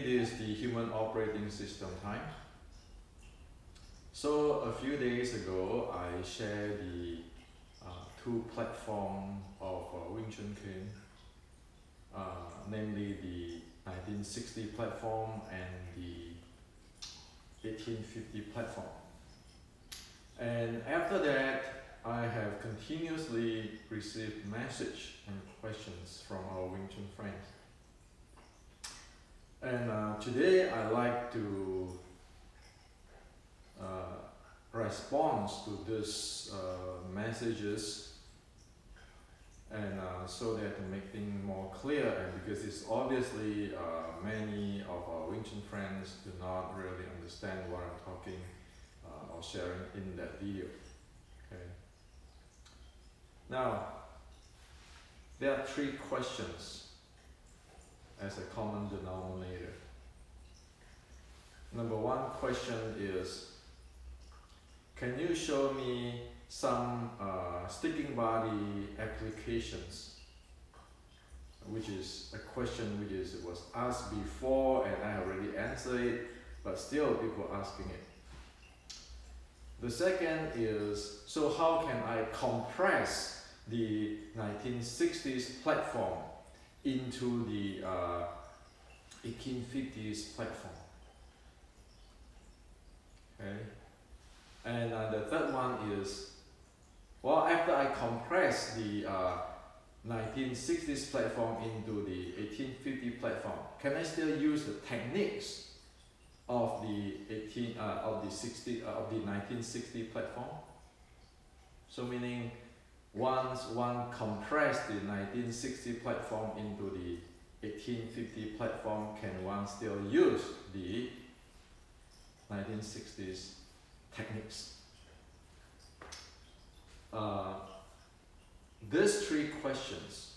it is the human operating system time. So a few days ago, I shared the uh, two platform of uh, Wing Chun Kuen, uh, namely the 1960 platform and the 1850 platform. And after that, I have continuously received message and questions from our Wing Chun friends. And uh, today I like to uh, respond to these uh, messages and uh, so that to make things more clear and because it's obviously uh, many of our Wing Chun friends do not really understand what I'm talking uh, or sharing in that video. Okay. Now, there are three questions as a common denominator. Number one question is, can you show me some uh, sticking body applications? Which is a question which is was asked before and I already answered it, but still people asking it. The second is, so how can I compress the 1960s platform into the uh, 1850s platform. Okay, and uh, the third one is, well, after I compress the uh, 1960s platform into the 1850 platform, can I still use the techniques of the 18 uh, of the 60 uh, of the 1960 platform? So meaning once one compressed the 1960 platform into the 1850 platform, can one still use the 1960s techniques? Uh, these three questions,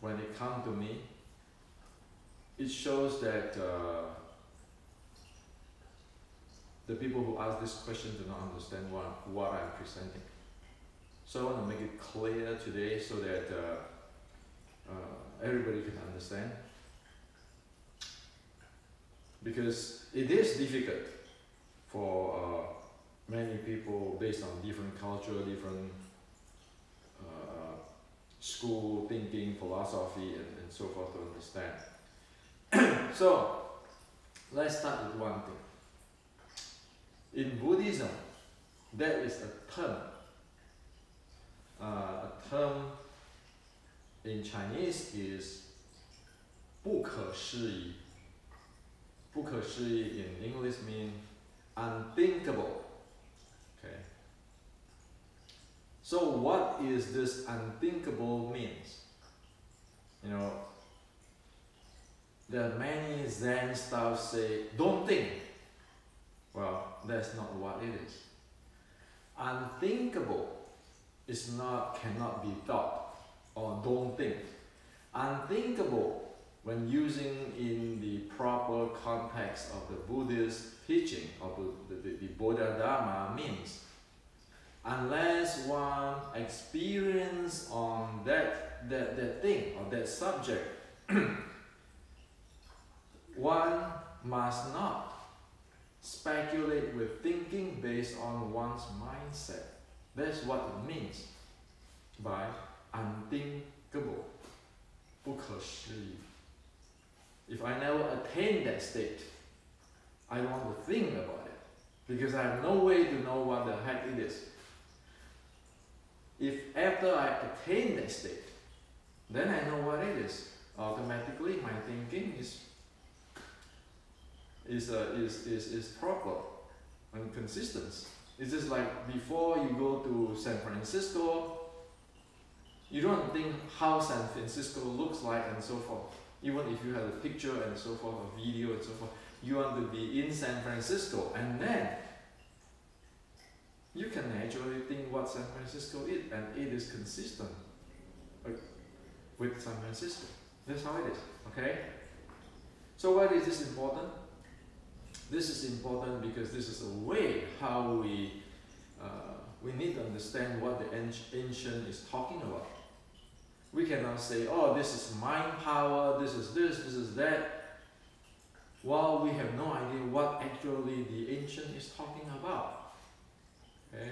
when they come to me, it shows that uh, the people who ask this question do not understand what, what I'm presenting. So I want to make it clear today so that uh, uh, everybody can understand. Because it is difficult for uh, many people based on different culture, different uh, school thinking, philosophy, and, and so forth to understand. so let's start with one thing. In Buddhism, there is a term, uh, a term in Chinese is 不可思议.不可思议 in English means unthinkable. Okay. So what is this unthinkable means? You know, there are many Zen stuff say, don't think. Well, that's not what it is. Unthinkable is not, cannot be thought or don't think. Unthinkable, when using in the proper context of the Buddhist teaching of the, the, the Bodhidharma means unless one experience on that, that, that thing or that subject, one must not speculate with thinking based on one's mindset. That's what it means by unthinkable. 不可思议. If I never attain that state, I don't want to think about it because I have no way to know what the heck it is. If after I attain that state, then I know what it is. Automatically, my thinking is is, uh, is, is, is proper and consistent. It's just like before you go to San Francisco, you don't think how San Francisco looks like and so forth. Even if you have a picture and so forth, a video and so forth, you want to be in San Francisco and then you can naturally think what San Francisco is and it is consistent with San Francisco. That's how it is, okay? So why is this important? This is important because this is a way how we uh, we need to understand what the ancient is talking about. We cannot say, oh, this is mind power, this is this, this is that, while we have no idea what actually the ancient is talking about. Okay?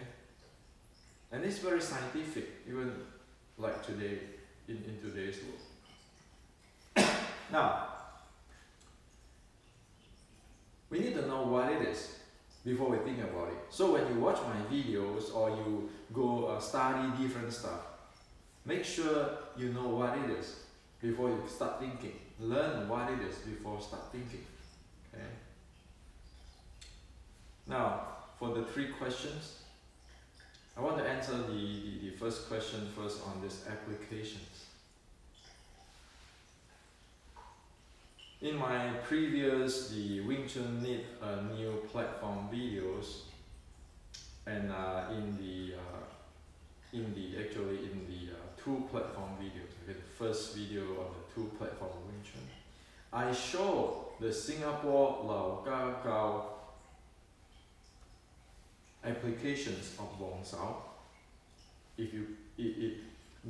And it's very scientific, even like today, in, in today's world. now, we need to know what it is before we think about it. So when you watch my videos or you go uh, study different stuff, make sure you know what it is before you start thinking. Learn what it is before start thinking. Okay. Now, for the three questions, I want to answer the, the, the first question first on this applications. In my previous the Wing Chun Need a New Platform videos. And uh, in the uh, in the actually in the uh, two platform videos, okay, the first video of the two platform Wing Chun, I show the Singapore Lao Ga Gao applications of Wong Sao. If you it, it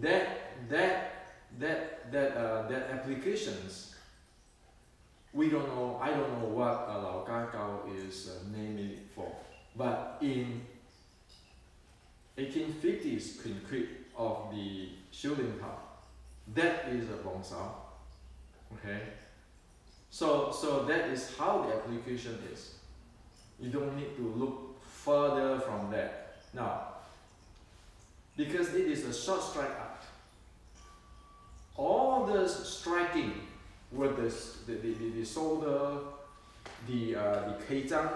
that that that that uh, that applications we don't know, I don't know what uh, Lao Ga Gao is uh, naming it for, but in 1850s concrete of the Xiulin Park, that is a Wong Sao, okay? So, so that is how the application is. You don't need to look further from that. Now, because it is a short strike art, all the striking with this, the, the, the, the shoulder, the, uh, the keizang.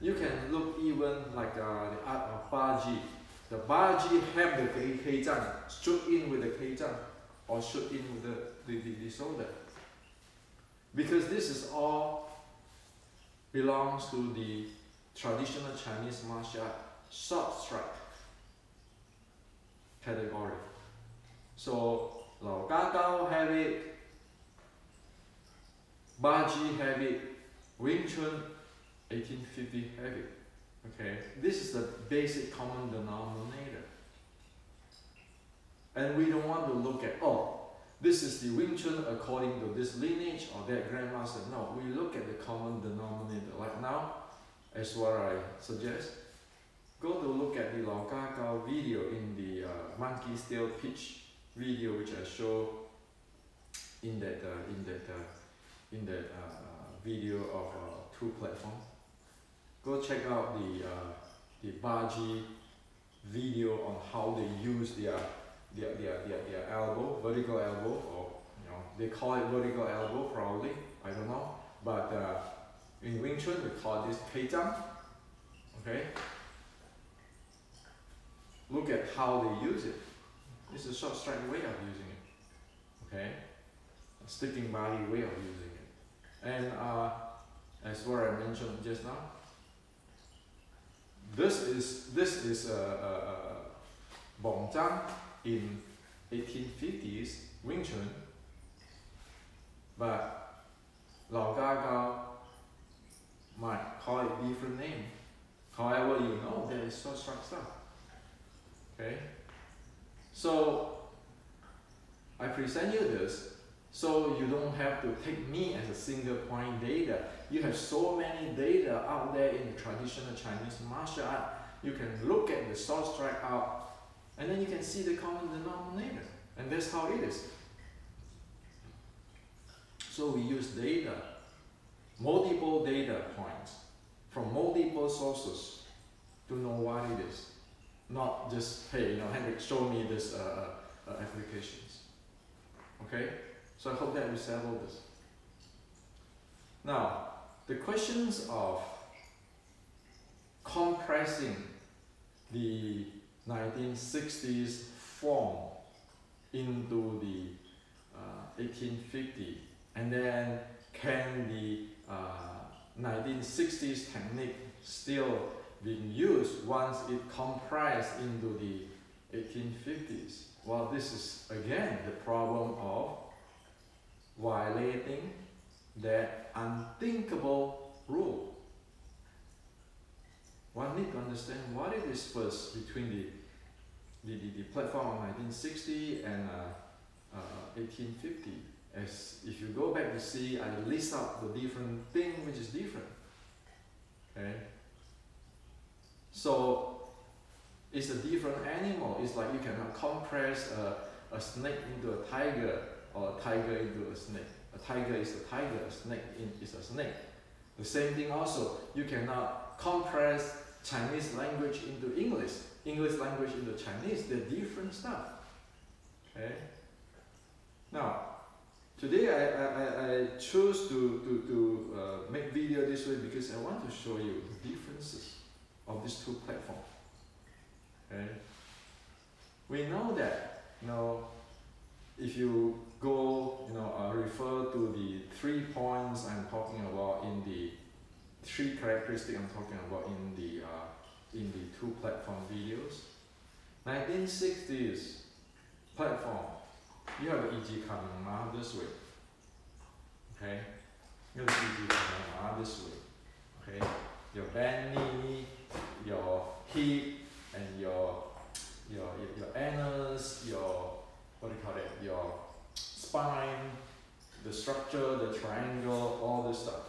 You can look even like uh, the art of Baji. The Baji have the keizang, shoot in with the keizang or shoot in with the, the, the, the shoulder. Because this is all belongs to the traditional Chinese martial art short strike category. So Lao Ga Gao have it, Baji heavy, Wing Chun 1850 heavy. Okay, this is the basic common denominator. And we don't want to look at, oh, this is the Wing Chun according to this lineage or that grandmaster. No, we look at the common denominator. Like now, as what I suggest, go to look at the Lao Ga Gao video in the uh, monkey tail pitch video which I show in that uh, in that uh, in that uh, video of uh, two platforms. Go check out the uh, the Baji video on how they use their their, their, their, their elbow, vertical elbow, or you know, they call it vertical elbow probably, I don't know. But uh, in Wing Chun we call this Keizang. Okay? Look at how they use it. This is a short strike way of using it. Okay? A sticking body way of using it. And uh, as what I mentioned just now, this is this is a, a, a Bong Zhang in 1850s Wing Chun, but Lao Ga Gao might call it different name. However, you know there is short strike stuff. Okay, so I present you this so you don't have to take me as a single point data. You have so many data out there in the traditional Chinese martial art. You can look at the sword strike out and then you can see the common denominator. And that's how it is. So we use data, multiple data points from multiple sources to know what it is. Not just, hey, you know, Hendrik, show me this uh, uh, applications. Okay? So I hope that we settle this. Now, the questions of compressing the 1960s form into the uh, 1850 and then can the uh, 1960s technique still being used once it compressed into the 1850s? Well, this is again the problem of violating that unthinkable rule. One need to understand what it is first between the the, the, the platform of 1960 and uh, uh, 1850. As if you go back to see, I list out the different thing which is different. Okay. So it's a different animal. It's like you cannot compress a, a snake into a tiger or a tiger into a snake. A tiger is a tiger, a snake is a snake. The same thing also, you cannot compress Chinese language into English, English language into Chinese. They're different stuff. Okay? Now, today I, I, I choose to, to, to uh, make video this way because I want to show you the differences of these two platforms. Okay? We know that, you know, if you go, you know, uh, refer to the three points I'm talking about in the three characteristics I'm talking about in the uh, in the two platform videos. 1960s platform, you have the E.G. coming out this way. Okay, you have the E.G. coming this way. Okay, your bend knee, your hip, and your your your anus, your what do you call it, your spine, the structure, the triangle, all this stuff.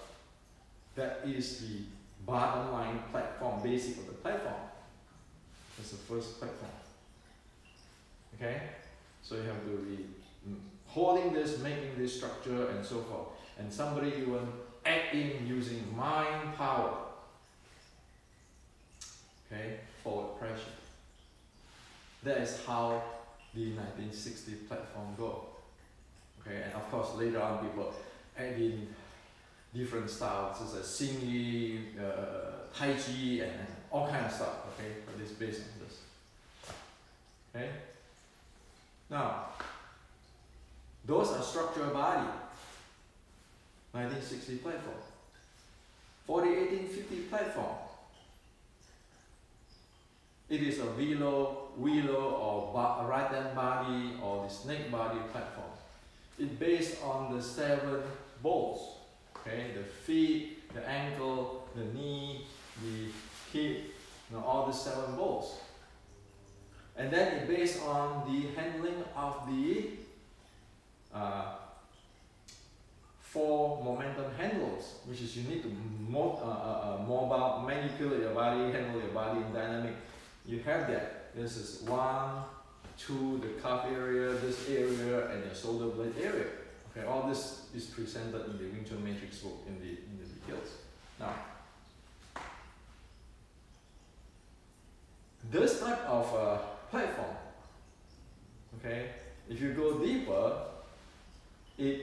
That is the bottom line platform, basic of the platform. That's the first platform. Okay? So you have to be mm, holding this, making this structure, and so forth. And somebody even act in using mind power. Okay? Forward pressure. That is how the 1960 platform go. Okay, and of course later on people add in different styles such as Xingyi, uh, Tai Chi, and, all kind of stuff. Okay, but it's based on this. Okay. Now, those are structural body. 1960 platform. For the 1850 platform, it is a willow, willow or right hand body or the snake body platform. It's based on the seven balls. Okay, the feet, the ankle, the knee, the hip, you know, all the seven balls. And then it's based on the handling of the uh, four momentum handles, which is you need to mo uh, uh, uh, mobile, manipulate your body, handle your body in dynamic you have that. This is one, two, the calf area, this area, and the shoulder blade area. Okay, all this is presented in the Chun matrix book in the in the details. Now, this type of uh, platform, okay, if you go deeper, it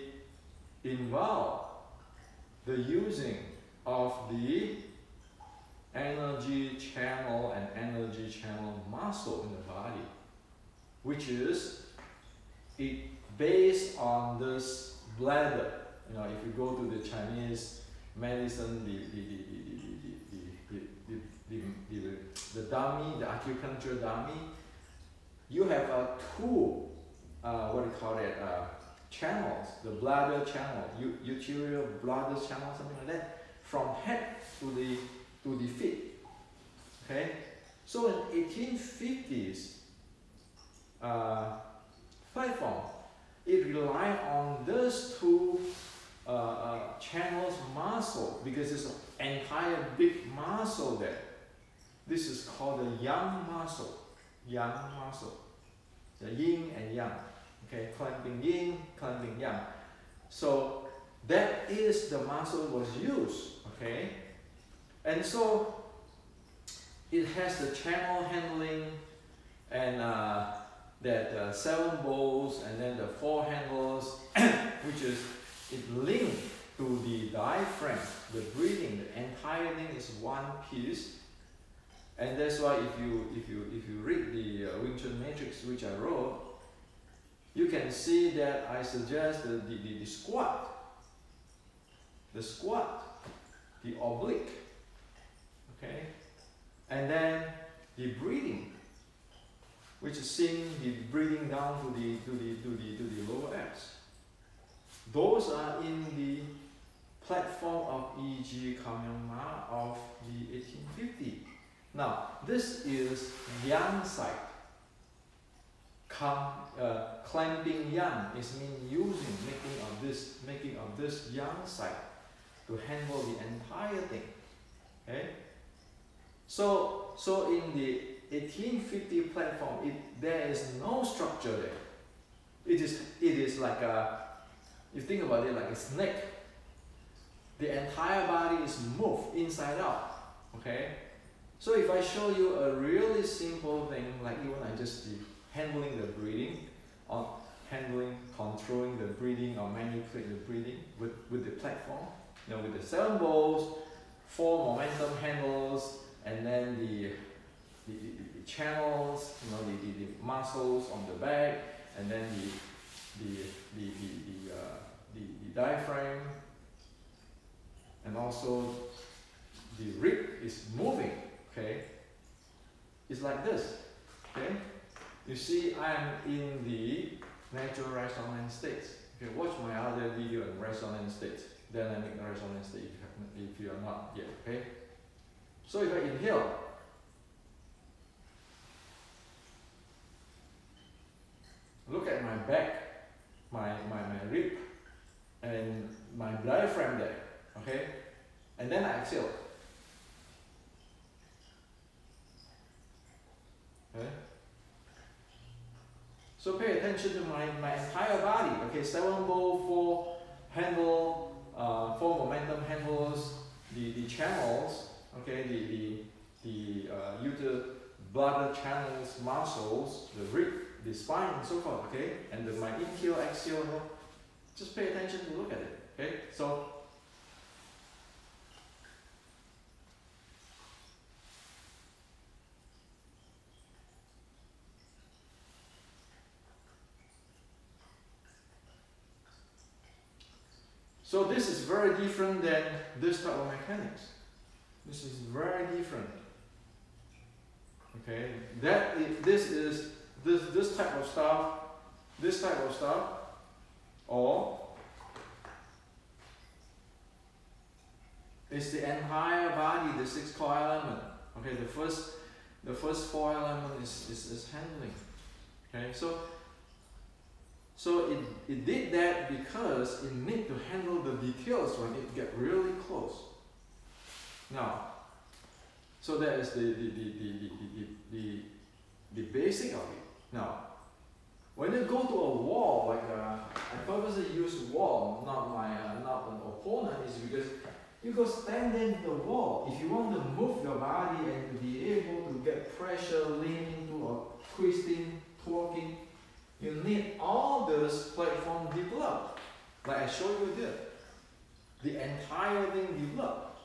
involves the using of the energy channel and energy channel muscle in the body, which is it based on this bladder. You know, if you go to the Chinese medicine, the the the the the the, the, the, the, the dummy, the acupuncture dummy, you have a two, uh, what do you call it, uh, channels, the bladder channel, uterior bladder channel, something like that, from head to the to the feet. Okay, so in 1850s uh, platform, it relied on those two uh, uh, channels muscle because it's an entire big muscle there. This is called the yang muscle. Yang muscle. The yin and yang. Okay, clamping yin, clamping yang. So that is the muscle was used. Okay, and so it has the channel handling and uh, that uh, seven bowls and then the four handles, which is it linked to the diaphragm, the breathing, the entire thing is one piece. And that's why if you if you if you read the uh, Wing Chun Matrix which I wrote, you can see that I suggest the, the, the, the squat, the squat, the oblique, Okay? And then the breathing, which is seeing the breathing down to the to the to the to the lower abs. Those are in the platform of E.G. Ma of the 1850. Now, this is yang side. uh, clamping yang is mean using, making of this, making of this yang side to handle the entire thing. Okay? So, so in the 1850 platform, it, there is no structure there. It is, it is like a, you think about it like a snake. The entire body is moved inside out. Okay? So if I show you a really simple thing, like even I just did, handling the breathing, or handling, controlling the breathing, or manipulate the breathing with, with the platform, you know, with the seven bowls, four momentum handles, and then the, the, the, the channels, you know, the, the, the muscles on the back, and then the, the, the, the, the, uh, the, the diaphragm, and also the rib is moving, okay? It's like this, okay? You see, I am in the natural resonance state. Okay, watch my other video on resonance state, dynamic resonance state if you, if you are not yet, okay? So if I inhale, look at my back, my, my, my rib, and my diaphragm there, okay? And then I exhale. Okay? So pay attention to my, my entire body. Okay, seven bowl, four handle, uh, four momentum handles, the, the channels, okay, the, the, the uh, uter bladder channels, muscles, the rib, the spine, and so forth, okay? And the, my inhale, exhale, just pay attention to look at it, okay? So So this is very different than this type of mechanics. This is very different. Okay, that is, this is this this type of stuff, this type of stuff, or it's the entire body, the six core element. Okay, the first the first four element is, is, is handling. Okay, so so it, it did that because it need to handle the details when it get really close. Now, so that is the, the, the, the, the, the, the, the basic of it. Now, when you go to a wall, like uh, I purposely use wall, not my uh, not an opponent, is because you go stand in the wall. If you want to move your body and to be able to get pressure, lean into or twisting, torquing, you need all this platform developed. Like I showed you here. The entire thing developed.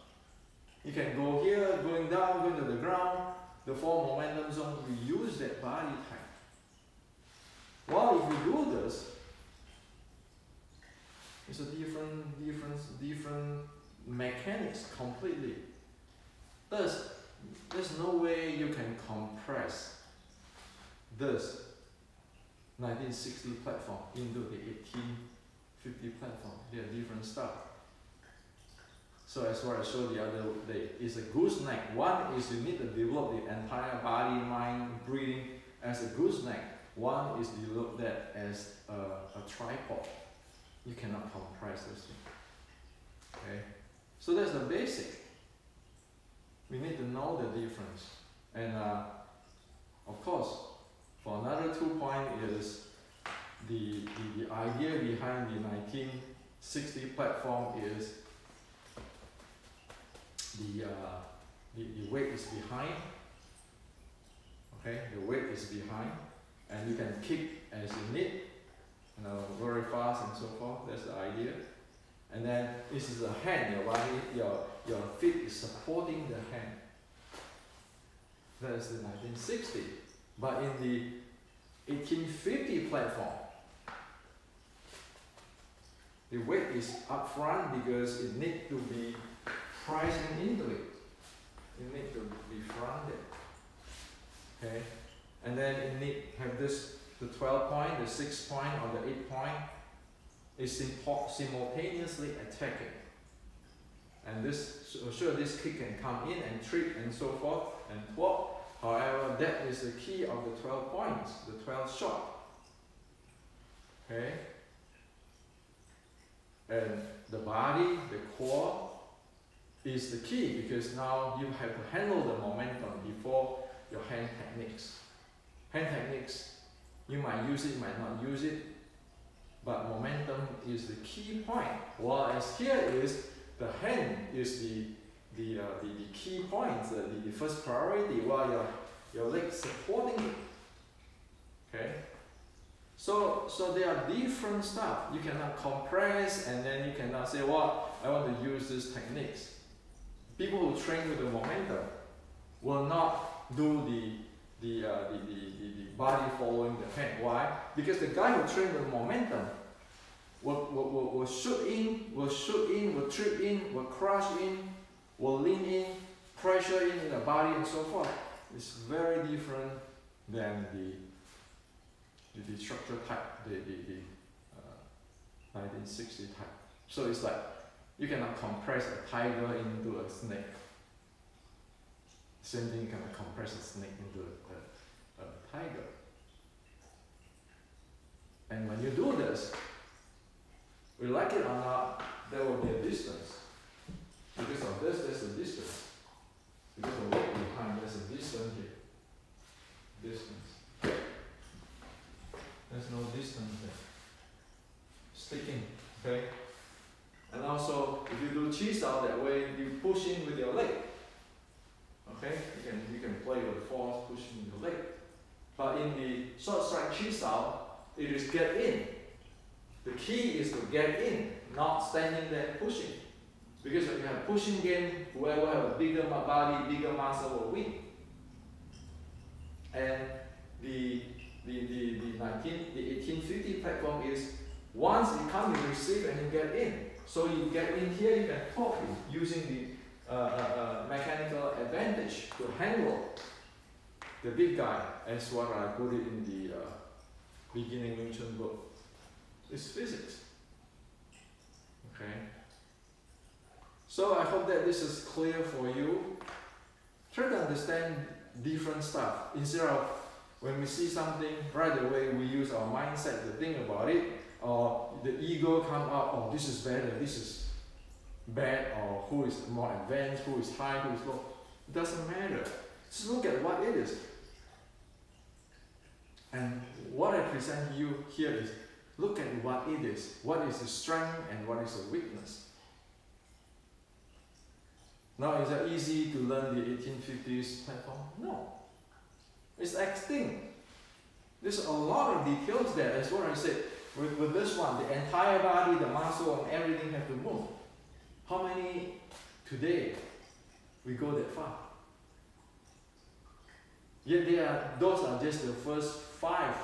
You can go here, going down, going to the ground. The four momentum zone, we use that body type. Well, if you do this, it's a different, different, different mechanics completely. Thus, there's no way you can compress this 1960 platform into the 1850 platform. They are different stuff. So as what I showed the other day, it's a gooseneck. One is you need to develop the entire body, mind, breathing as a gooseneck. One is you develop that as a, a tripod. You cannot compress this thing. Okay? So that's the basic. We need to know the difference. And uh, of course, for another two point is the, the, the idea behind the 1960 platform is the, uh, the, the weight is behind. Okay, the weight is behind, and you can kick as you need, you know, very fast and so forth. That's the idea. And then this is a hand. Your body, your your feet is supporting the hand. That's the 1960. But in the 1850 platform, the weight is up front because it needs to be pricing into it. It needs to be fronted. Okay? And then it need have this the 12 point, the 6 point, or the 8 point is simultaneously attacking. And this sure this kick can come in and trip and so forth and twop However, that is the key of the 12 points, the 12 shot. Okay? And the body, the core, is the key because now you have to handle the momentum before your hand techniques. Hand techniques, you might use it, you might not use it, but momentum is the key point. Whereas here is the hand is the the, uh, the, the key point, the, the first priority, while your, your leg supporting it. Okay? So, so there are different stuff. You cannot compress and then you cannot say, well, I want to use these techniques. People who train with the momentum will not do the, the, uh, the, the, the body following the hand. Why? Because the guy who trains with momentum will, will, will, will shoot in, will shoot in, will trip in, will crush in, will lean in, pressure in, in the body and so forth. It's very different than the the, the structure type, the, the, the uh, 1960 type. So it's like you cannot compress a tiger into a snake. Same thing, you cannot compress a snake into a, a tiger. And when you do this, we like it or not, there will be a distance. Because of this, there's a distance. Because of weight behind, there's a distance here. Distance. There's no distance there. Sticking, okay? And also, if you do chi style that way, you push in with your leg. Okay? You can, you can play with force, pushing your leg. But in the short strike chi style, it is get in. The key is to get in, not standing there pushing. Because if you have pushing game, whoever have a bigger body, bigger muscle will win. And the the, the, the 19, the 1850 platform is once you come, you receive and you get in. So you get in here, you can talk using the uh, uh, uh, mechanical advantage to handle the big guy, as what I put it in the uh, beginning Wing book. It's physics. Okay. So I hope that this is clear for you. Try to understand different stuff instead of when we see something right away we use our mindset to think about it or the ego come up oh this is better this is bad or who is more advanced who is high who is low it doesn't matter just look at what it is and what I present you here is look at what it is what is the strength and what is the weakness now, is it easy to learn the 1850s platform? No. It's extinct. There's a lot of details there. That's what I said. With, with this one, the entire body, the muscle, and everything have to move. How many today we go that far? Yet they are, those are just the first five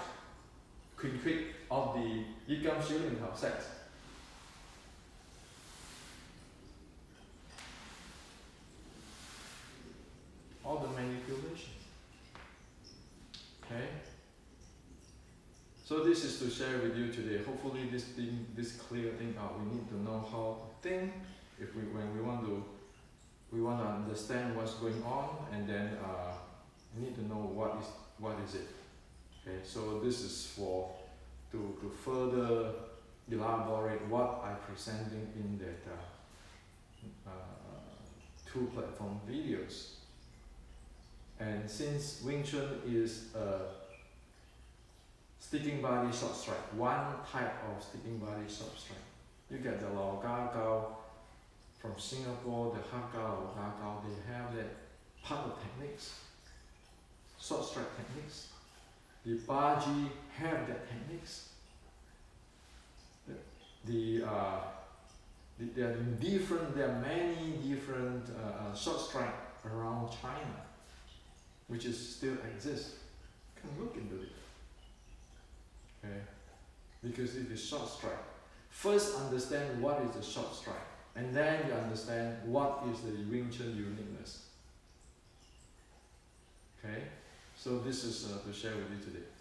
quick quick of the Yikam Shilin sets. all the manipulation. Okay? So this is to share with you today. Hopefully this thing, this clear thing out. We need to know how to think if we when we want to we want to understand what's going on and then uh, we need to know what is what is it. Okay, so this is for to, to further elaborate what I'm presenting in that uh, uh, two platform videos. And since Wing Chun is a sticking body short strike, one type of sticking body short strike, you get the Lao Ga Gao from Singapore, the Hakka Lao Ga Gao, they have that part of techniques, short strike techniques. The Baji have that techniques. The, the uh, there are different, there are many different uh, uh short strike around China which is still exists, can look into it. Okay? Because it is short strike. First understand what is the short strike, and then you understand what is the Wing Chun uniqueness. Okay? So this is uh, to share with you today.